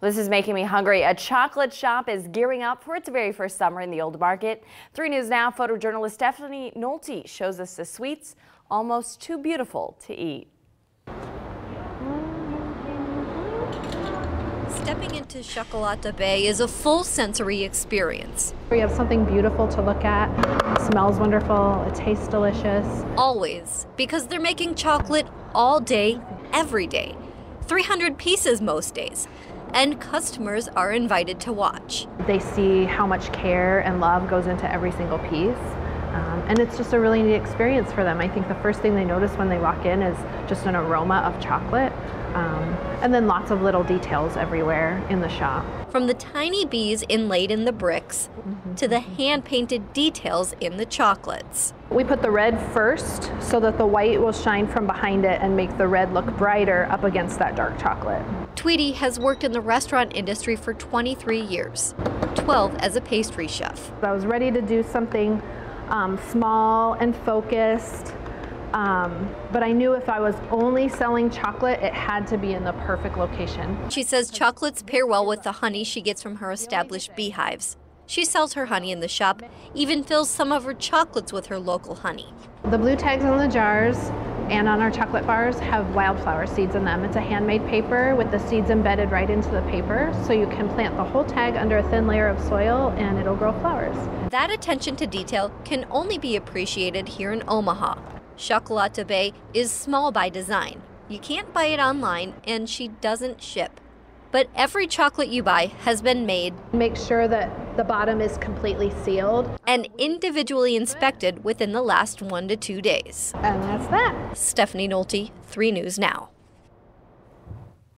This is making me hungry. A chocolate shop is gearing up for its very first summer in the Old Market. 3 News Now photojournalist Stephanie Nolte shows us the sweets almost too beautiful to eat. Stepping into Chocolat Abeille is a full sensory experience. We have something beautiful to look at. It smells wonderful. It tastes delicious. Always, because they're making chocolate all day, every day. 300 pieces most days and customers are invited to watch. They see how much care and love goes into every single piece. Um, and it's just a really neat experience for them. I think the first thing they notice when they walk in is just an aroma of chocolate. Um, and then lots of little details everywhere in the shop. From the tiny bees inlaid in the bricks mm -hmm. to the hand painted details in the chocolates. We put the red first so that the white will shine from behind it and make the red look brighter up against that dark chocolate. Tweety has worked in the restaurant industry for 23 years, 12 as a pastry chef. I was ready to do something um, small and focused um, but I knew if I was only selling chocolate, it had to be in the perfect location. She says chocolates pair well with the honey she gets from her established beehives. She sells her honey in the shop, even fills some of her chocolates with her local honey. The blue tags on the jars and on our chocolate bars have wildflower seeds in them. It's a handmade paper with the seeds embedded right into the paper, so you can plant the whole tag under a thin layer of soil and it'll grow flowers. That attention to detail can only be appreciated here in Omaha. Chocolat Abeille is small by design. You can't buy it online, and she doesn't ship. But every chocolate you buy has been made. Make sure that the bottom is completely sealed. And individually inspected within the last one to two days. And that's that. Stephanie Nolte, 3 News Now.